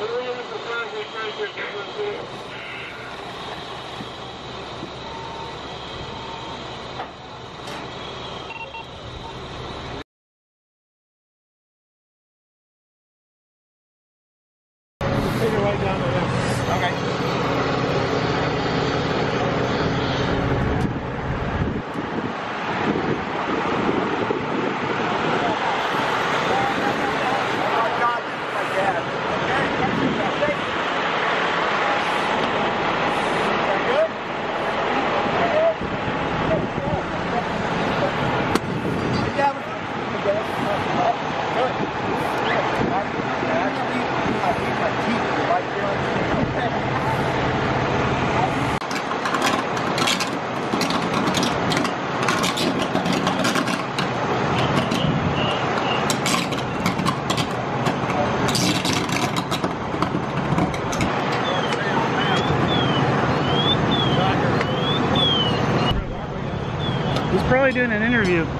Take your way down this. Okay. Probably doing an interview.